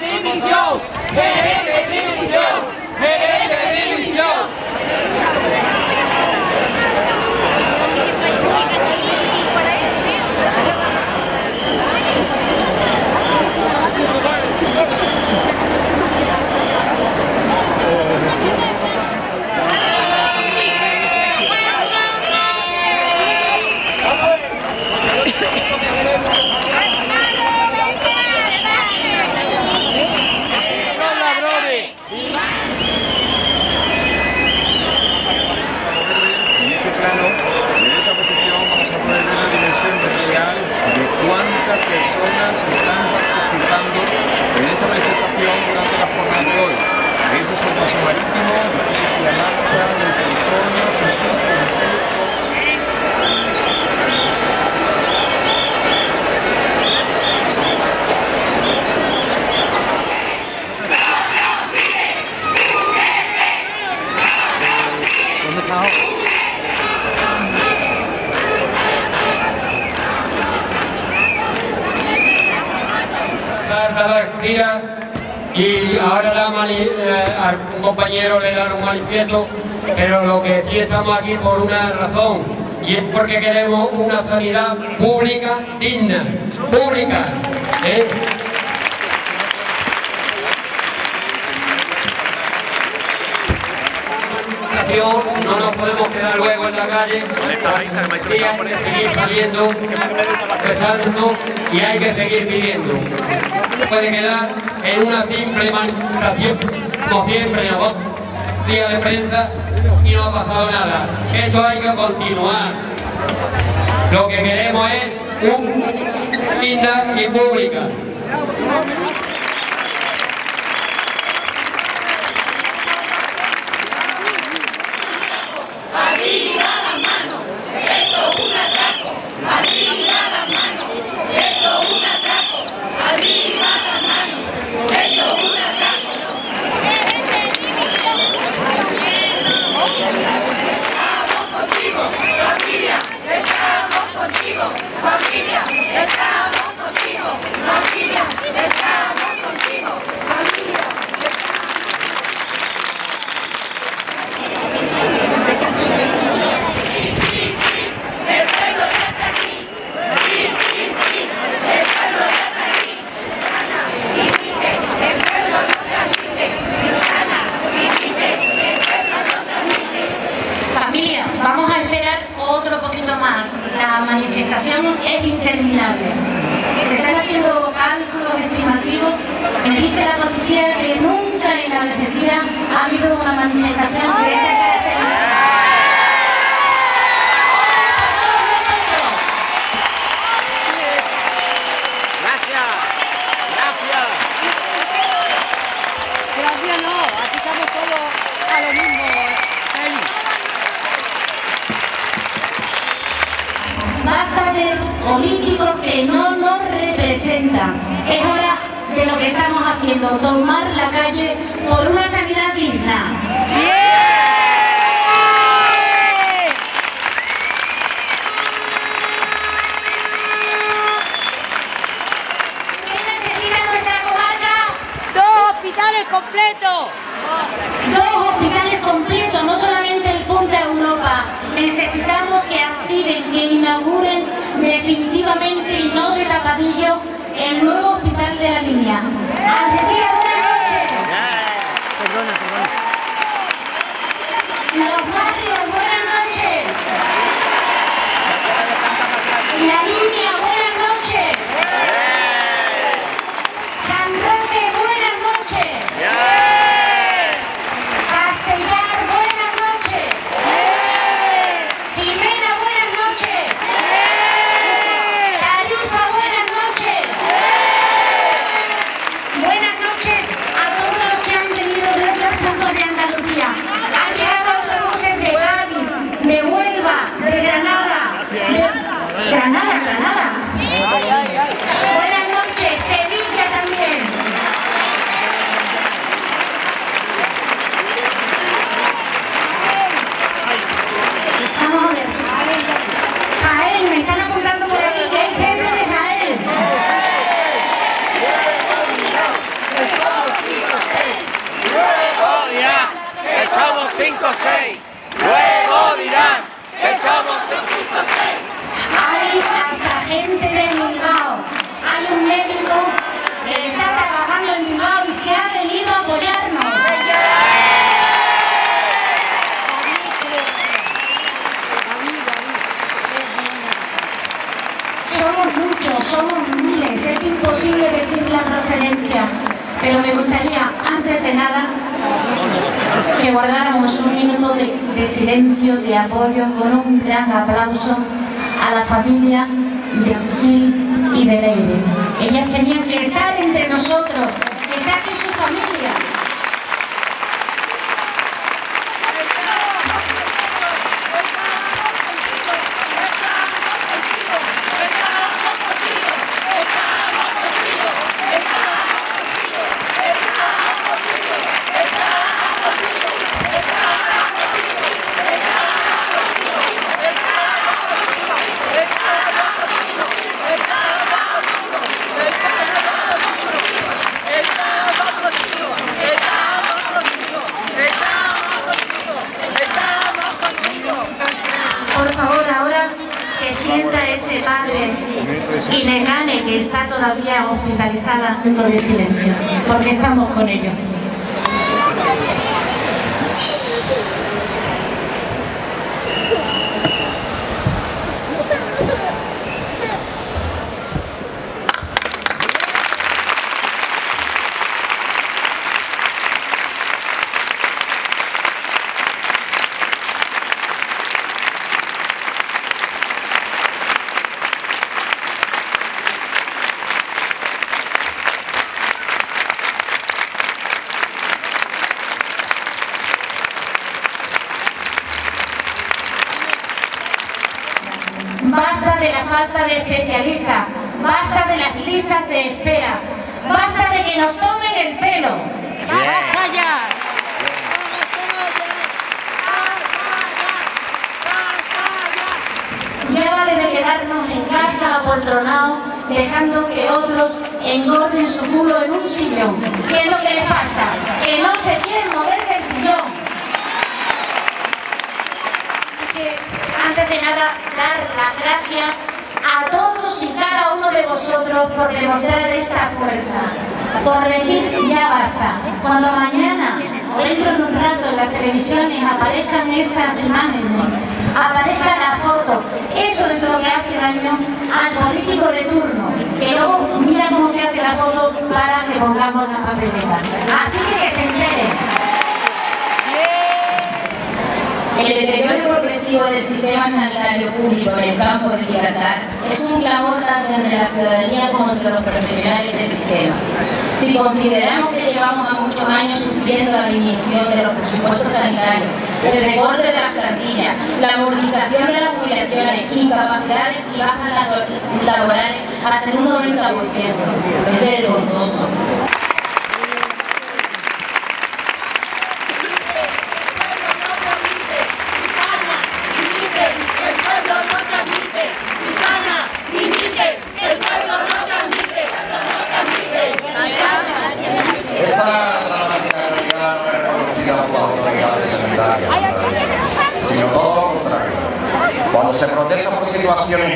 Benevisión. Gira y ahora la mani- eh, a un compañero le dan un manifiesto, pero lo que sí estamos aquí por una razón, y es porque queremos una sanidad pública digna, pública. ¿eh? No nos podemos quedar luego en la calle, hay que seguir saliendo, protestando y hay que seguir pidiendo. No puede quedar en una simple manifestación, como siempre, en dos días de prensa y no ha pasado nada. Esto hay que continuar. Lo que queremos es un digna y pública. Hospitales completos! Dos hospitales completos, no solamente el Punta Europa. Necesitamos que activen, que inauguren definitivamente y no de tapadillo el nuevo hospital de la línea. Algeciras, buenas noches. Perdona, perdona. Los barrios, buenas noches. La línea, buenas noches. San Roque, buenas noches. Castellar, buenas noches. Jimena, buenas noches. Tarifa, buenas noches. Buenas noches a todos los que han venido de otros puntos de Andalucía. Han llegado autobuses de Cádiz, de Huelva, de Granada. de- Granada, Granada. Buenas noches, Sevilla también. Vamos a ver. Jaén, me están apuntando por aquí que hay gente de Jaén. Luego dirán que somos 5 o 6. Luego dirán que somos 5 o 6. Hay hasta gente de Bilbao. Hay un médico que está trabajando en Bilbao y se ha venido a apoyarnos. Somos muchos, somos miles, es imposible decir la procedencia. Pero me gustaría, antes de nada, que guardáramos un minuto de, silencio, de apoyo, con un gran aplauso a la familia de y de Leire. Ellas tenían que estar entre nosotros, está aquí su familia. Y Necane, que está todavía hospitalizada, minuto de silencio, porque estamos con ello. Basta de la falta de especialistas, basta de las listas de espera, basta de que nos tomen el pelo. ¡Basta ya! Ya vale de quedarnos en casa apoltronados, dejando que otros engorden su culo en un sillón. ¿Qué es lo que les pasa? Que no se quieren mover del sillón. Así que, antes de nada, dar las gracias a todos y cada uno de vosotros por demostrar esta fuerza, por decir ya basta. Cuando mañana o dentro de un rato en las televisiones aparezcan estas imágenes, aparezca la foto, eso es lo que hace daño al político de turno, que luego mira cómo se hace la foto para que pongamos la papeleta. Así que que se enteren. El deterioro progresivo del sistema sanitario público en el campo de Gibraltar es un clamor tanto entre la ciudadanía como entre los profesionales del sistema. Si consideramos que llevamos a muchos años sufriendo la disminución de los presupuestos sanitarios, el recorte de las plantillas, la amortización de las jubilaciones, incapacidades y bajas laborales hasta un 90%, es vergonzoso. Esta dramática realidad no es reconocida por las autoridades sanitarias, sino todo lo contrario. Cuando se protesta por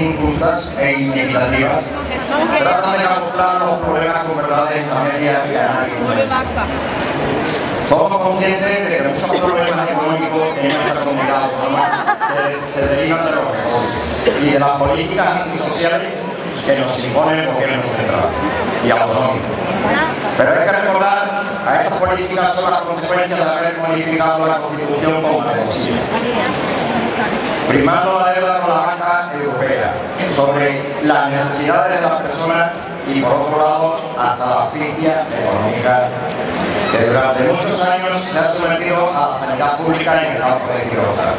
injustas e inequitativas, tratan de camuflar los problemas con verdades a medias que a nadie. Somos conscientes de que muchos problemas económicos en nuestra comunidad se, derivan de los recortes y de las políticas antisociales que nos impone el gobierno central y autonómico. Pero hay que recordar a estas políticas son las consecuencias de haber modificado la Constitución como posible. Primando la deuda con la banca sobre las necesidades de las personas y por otro lado hasta la asfixia económica que durante muchos años se ha sometido a la sanidad pública en el campo de Gibraltar.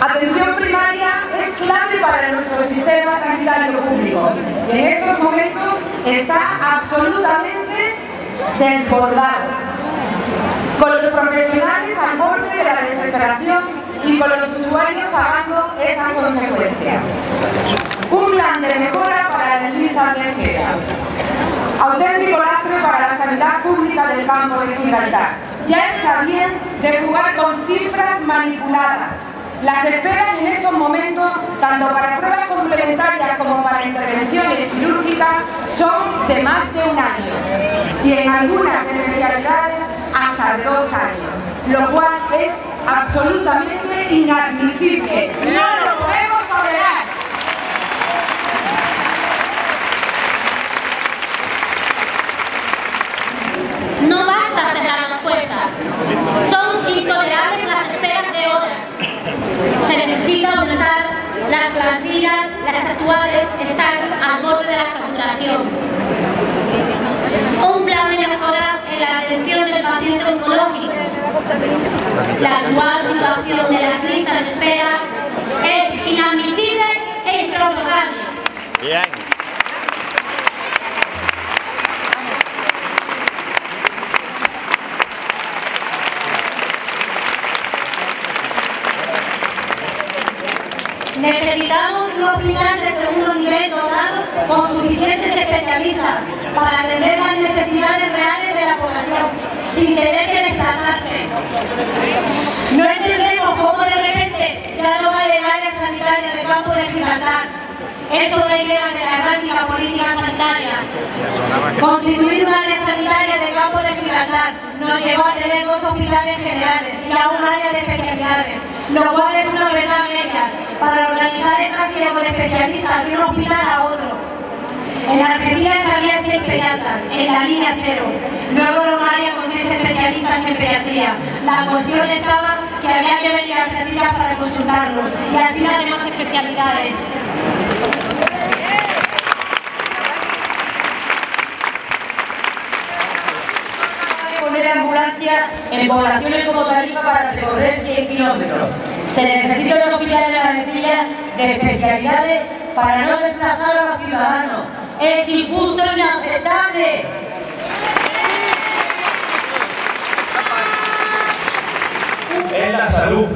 Atención primaria es clave para nuestro sistema sanitario público y en estos momentos está absolutamente desbordado, con los profesionales al borde de la desesperación y con los usuarios pagando esa consecuencia. Un plan de mejora para las listas de espera. Auténtico lastre para la sanidad pública del campo de Gibraltar. Ya está bien de jugar con cifras manipuladas. Las esperas en estos momentos, tanto para pruebas complementarias como para intervenciones quirúrgicas, son de más de un año y en algunas especialidades de dos años, lo cual es absolutamente inadmisible. No lo podemos tolerar. No basta cerrar las puertas. Son intolerables las esperas de horas. Se necesita aumentar las plantillas, las actuales están al borde de la saturación. Un plan de mejora la atención del paciente oncológico. La actual situación de las listas de espera es inadmisible e improrrogable. Bien. Necesitamos un hospital de segundo nivel dotado con suficientes especialistas para atender las necesidades reales de la población, sin tener que desplazarse. No entendemos cómo de repente ya no vale el área sanitaria del campo de Gibraltar. Esto da idea de la errática política sanitaria. Constituir un área sanitaria del campo de Gibraltar nos llevó a tener dos hospitales generales y a un área de especialidades, lo cual es una verdad medias para organizar el trasiego de especialistas de un hospital a otro. En Argentina había seis pediatras, en la línea cero. Luego área con seis especialistas en pediatría. La cuestión estaba que había que venir a Argentina para consultarlos y así las demás especialidades. poner en poblaciones como Tarifa para recorrer 100 kilómetros. Se necesita un hospital en la Arecilla de especialidades para no desplazar a los ciudadanos. Es injusto inaceptable. es la salud.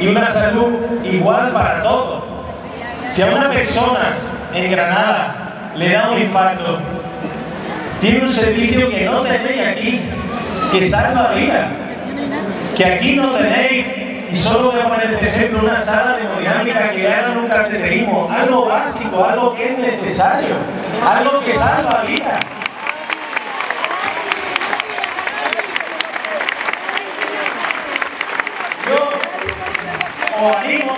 Y una salud igual para todos. Si a una persona en Granada le da un infarto, tiene un servicio que no tenéis aquí, que salva vidas. Que aquí no tenéis, y solo voy a poner este ejemplo, una sala de hemodinámica que hagan un cateterismo, algo básico, algo que es necesario, algo que salva vidas. Yo os animo,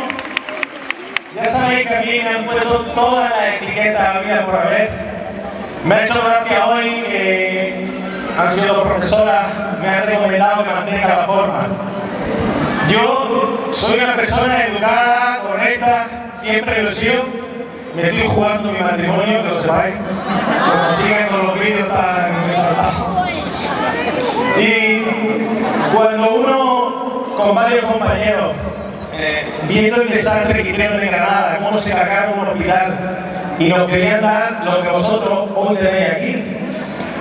ya sabéis que a mí me han puesto todas las etiquetas habidas por haber. Me ha hecho gracia hoy que han sido profesoras, me han recomendado que mantenga la forma. Yo soy una persona educada, correcta, siempre lo he sido. Me estoy jugando mi matrimonio, que lo sepáis. Como sigan con los vídeos tan exaltados. Y cuando uno, con varios compañeros, eh, viendo el desastre que hicieron en Granada, cómo se cargaron un hospital y nos querían dar lo que vosotros hoy tenéis aquí,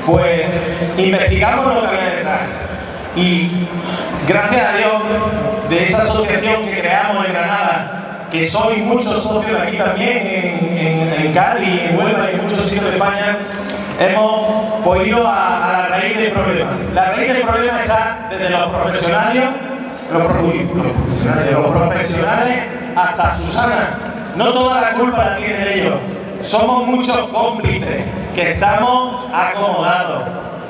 pues investigamos lo que había detrás. Y gracias a Dios, de esa asociación que creamos en Granada, que sois muchos socios aquí también, en, Cali, en Huelva y en muchos sitios de España, hemos podido a, a la raíz del problema. La raíz del problema está desde los profesionales, los profesionales, los profesionales hasta Susana. No toda la culpa la tienen ellos. Somos muchos cómplices que estamos acomodados.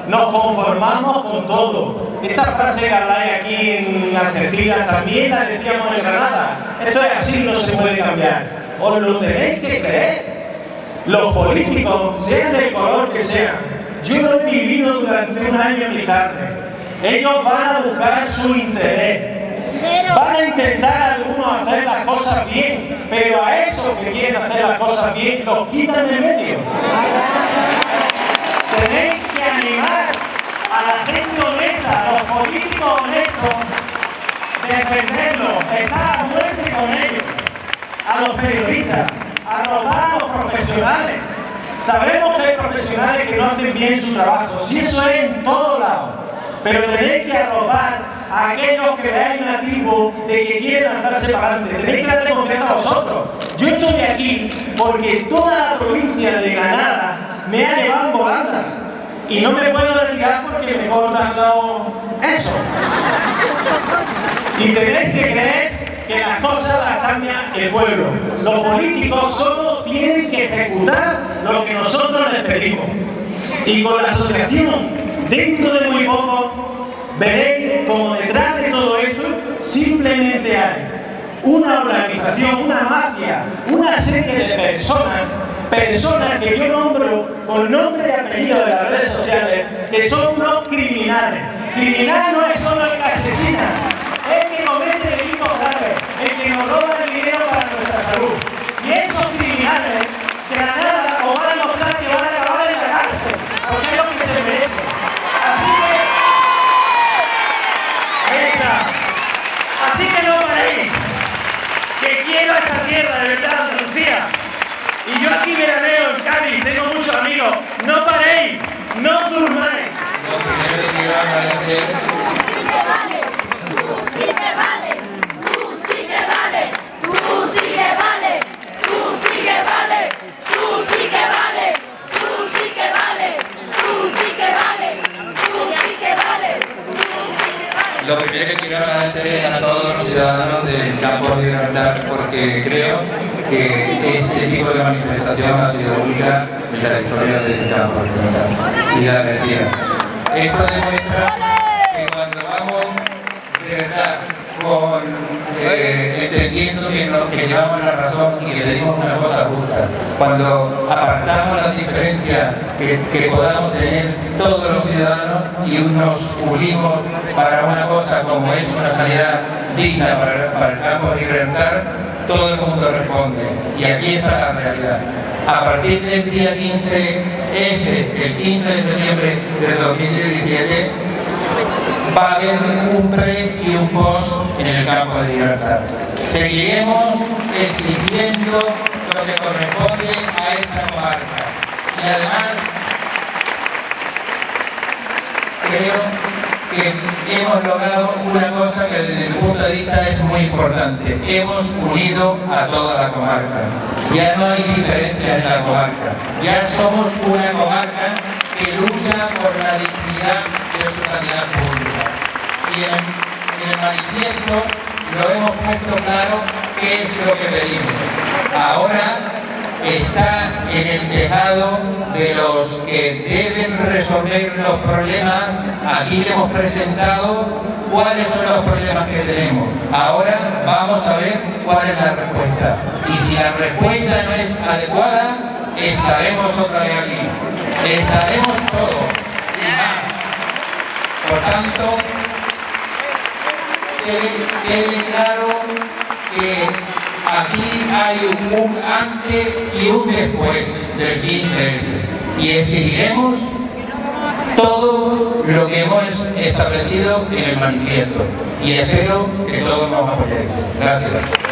Nos conformamos con todo. Esta frase que habláis aquí en Algeciras también la decíamos en Granada. Esto es así, no se puede cambiar. Os lo tenéis que creer. Los políticos, sean del color que sean, yo lo he vivido durante un año en mi carne. Ellos van a buscar su interés. Van a intentar algunos hacer las cosas bien, pero a esos que quieren hacer las cosas bien los quitan de medio. Tenéis que animar a la gente honesta, a los políticos honestos, defenderlos, estar a muerte con ellos, a los periodistas, a los profesionales. Sabemos que hay profesionales que no hacen bien su trabajo, si eso es en todos lados, pero tenéis que arrobar aquellos que veáis nativo de que quieren lanzarse para adelante. Tenéis que darle confianza a vosotros. Yo estoy aquí porque toda la provincia de Granada me ha llevado en volanda y no me puedo retirar porque me cortan los... eso. Y tenéis que creer que las cosas las cambia el pueblo. Los políticos solo tienen que ejecutar lo que nosotros les pedimos. Y con la asociación, dentro de muy poco, veréis como detrás de todo esto simplemente hay una organización, una mafia, una serie de personas, personas que yo nombro con nombre y apellido de las redes sociales, que son unos criminales. Criminal no es solo el que asesina, es el que comete delitos graves, el que nos roba el dinero para nuestra salud. Y esos criminales, Aquí veraneo en Cádiz, tengo muchos amigos. No paréis, no durmáis. Lo primero que quiero agradecer es a todos los ciudadanos del campo de Gibraltar porque creo que este tipo de manifestación ha sido única en la historia del campo de Gibraltar y agradecida. Esto demuestra que cuando vamos de verdad con, eh, entendiendo que, no- que llevamos la razón y que pedimos una cosa justa, cuando apartamos las diferencias que, podamos tener todos los ciudadanos y nos unimos para una cosa como es una sanidad digna para, para el campo de Gibraltar, todo el mundo responde. Y aquí está la realidad. A partir del día 15, ese, el 15 de septiembre de 2017, va a haber un pre y un post en el campo de Gibraltar. Seguiremos exigiendo lo que corresponde a esta comarca. Y además, creo que hemos logrado una cosa que desde mi punto de vista es muy importante. Hemos unido a toda la comarca. Ya no hay diferencia en la comarca. Ya somos una comarca que lucha por la dignidad de su sanidad pública. Y en, en el manifiesto lo hemos puesto claro qué es lo que pedimos. Ahora está en el tejado de los que deben resolver los problemas. Aquí le hemos presentado cuáles son los problemas que tenemos. Ahora vamos a ver cuál es la respuesta. Y si la respuesta no es adecuada, estaremos otra vez aquí. Estaremos todos y más. Por tanto, quede, quede claro que aquí hay un, antes y un después del 15S y exigiremos todo lo que hemos establecido en el manifiesto y espero que todos nos apoyéis. Gracias.